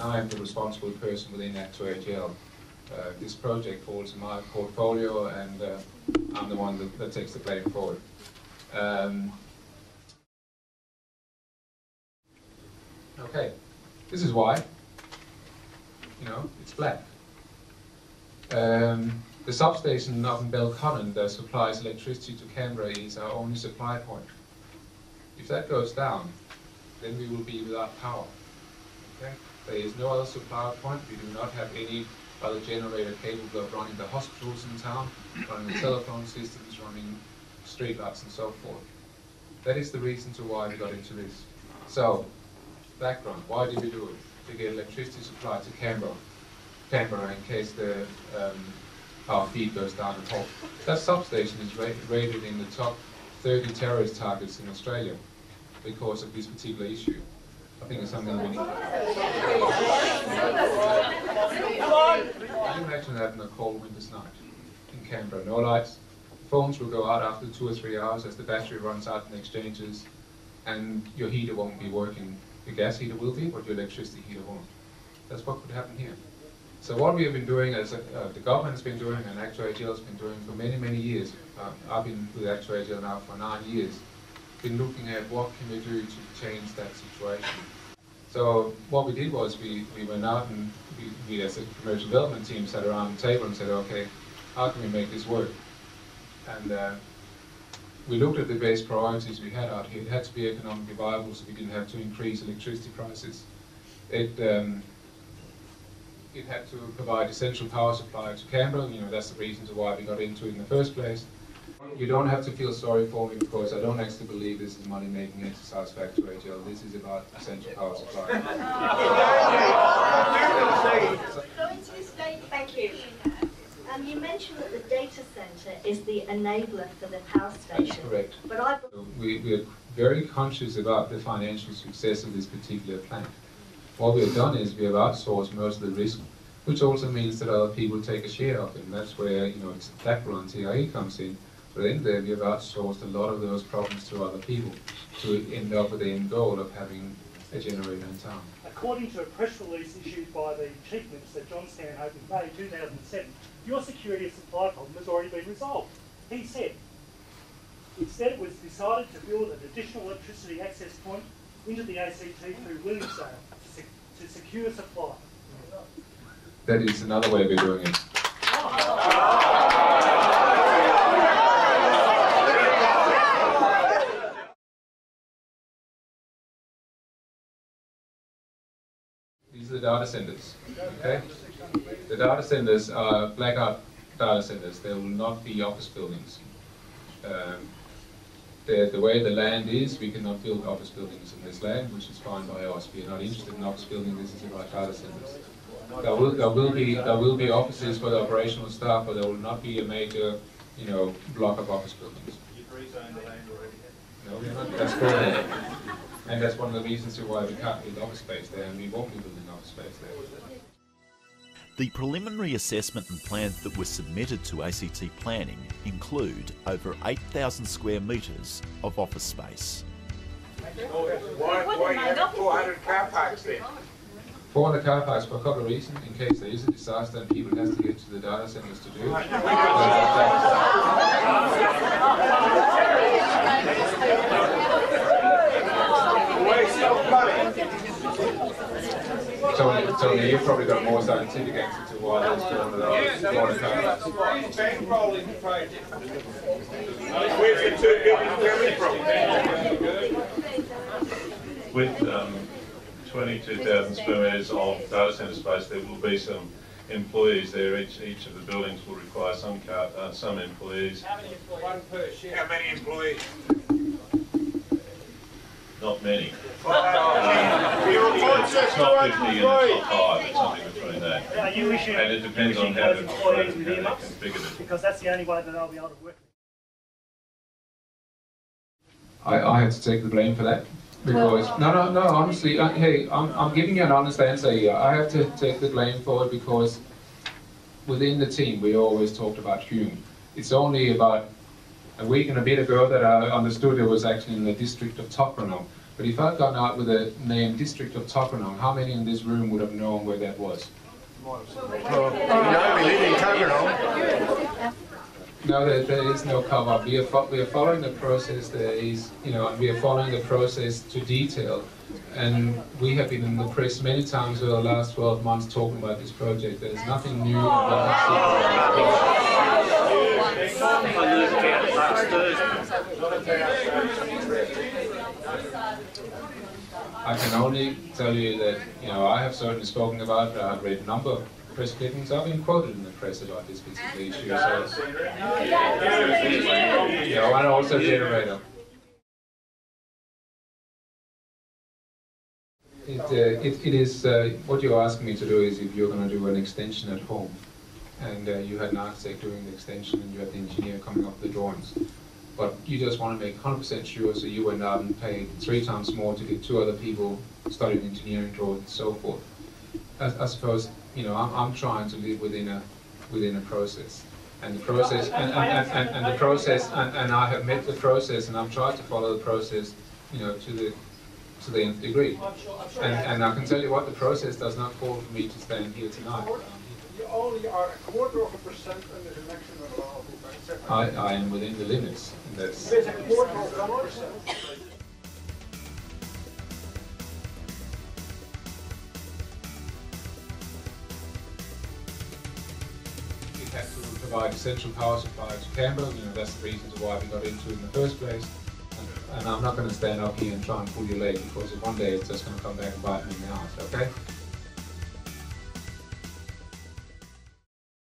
now I'm the responsible person within ActewAGL. Uh, this project falls in my portfolio and uh, I'm the one that, that, takes the blame for it. Um, okay, this is why. You know, it's black. Um, the substation up in Belconnen that supplies electricity to Canberra is our only supply point. If that goes down, then we will be without power. Okay? There is no other supply point. We do not have any other generator capable of running the hospitals in town, running the telephone systems, running streetlights and so forth. That is the reason to why we got into this. So, background, why did we do it? To get electricity supply to Canberra, Canberra in case the um, our feed goes down at all. That substation is ra rated in the top 30 terrorist targets in Australia because of this particular issue. I think it's something we need. Can you imagine that a cold winter's night in Canberra? No lights. Phones will go out after two or three hours as the battery runs out in exchanges, and your heater won't be working. Your gas heater will be, but your electricity heater won't. That's what could happen here. So what we have been doing, as uh, the government's been doing, and ActewAGL has been doing for many, many years, uh, I've been with ActewAGL now for nine years, been looking at what can we do to change that situation. So what we did was we, we went out and we, we as a commercial development team sat around the table and said, okay, how can we make this work? And uh, we looked at the base priorities we had out here. It had to be economically viable so we didn't have to increase electricity prices. It, um, it had to provide essential power supply to Canberra. You know, that's the reasons why we got into it in the first place. You don't have to feel sorry for me because I don't actually believe this is money-making exercise for ActewAGL. This is about essential power supply. Thank you. Um, you mentioned that the data centre is the enabler for the power station. That's correct. But I... We, we're very conscious about the financial success of this particular plant. What we have done is we have outsourced most of the risk, which also means that other people take a share of it. And that's where, you know, it's Blackburn TIE comes in. But in there, we have outsourced a lot of those problems to other people to end up with the end goal of having a generator in town. According to a press release issued by the Chief Minister, John Stanhope, in May 2007, your security of supply problem has already been resolved. He said, instead it was decided to build an additional electricity access point into the ACT through Williamsdale to secure supply. That is another way we're doing it. Data centers. Okay? The data centers are blackout data centers. They will not be office buildings. Um, the, the way the land is, we cannot build office buildings in this land, which is fine by us. We are not interested in office buildings, this is about data centers. There will, there will be there will be offices for the operational staff, but there will not be a major, you know, block of office buildings. You've rezoned the land already. No, we're not. That's correct. And that's one of the reasons why we can't build office space there, and we won't be building office space there. The preliminary assessment and plans that were submitted to ACT Planning include over 8,000 square metres of office space. Why, why you have 400 car parks there? 400 car parks for a couple of reasons. In case there is a disaster and people have to get to the data centres to do it. Tony, Tony, you've probably got more scientific answer to why there's 400 yes, water cars. bankrolling project. Where's the two buildings coming from? With um, 22,000 square metres of data centre space, there will be some employees there. Each each of the buildings will require some car, uh, some employees. How many employees? One per shift. How many employees? Not many. It's not 50 and not 5, it's something between that. And it depends on how the employees with configured it. Because that's the only way that I'll be able to work. I, I had to take the blame for that. Because, no, no, no, honestly, uh, hey, I'm, I'm giving you an honest answer here. I have to take the blame for it because within the team we always talked about Hume. It's only about a week and a bit ago that I understood it was actually in the district of Tuggeranong But if I'd gone out with the name District of Tuggeranong, how many in this room would have known where that was? No, we live in. No, there, there is no cover. We are, we are following the process. There is, you know, and we are following the process to detail. And we have been in the press many times over the last 12 months talking about this project. There's nothing new about I can only tell you that, you know, I have certainly spoken about it. I've read a number of press clippings. I've been quoted in the press about this particular issue. So, you and also generator. It, uh, it, it is, uh, what you're asking me to do is if you're going to do an extension at home, and uh, you had an architect doing the extension and you had the engineer coming up with the drawings. But you just want to make 100% sure, so you went out and paid three times more to get two other people studying engineering drawings and so forth. I, I suppose, you know, I'm, I'm trying to live within a, within a process. And the process, and, and, and, and the process, and, and I have met the process and I've tried to follow the process, you know, to the, to the nth degree. And, and I can tell you what, the process does not call for me to stand here tonight. You only are a quarter of a percent under the maximum allowable by. I, I am within the limits, that's, It's a quarter of one percent. to provide essential power supply to Canberra, you know, that's the reasons why we got into it in the first place. And- And I'm not gonna stand up here and try and pull your leg, because one day it's just gonna come back and bite me in the ass, okay?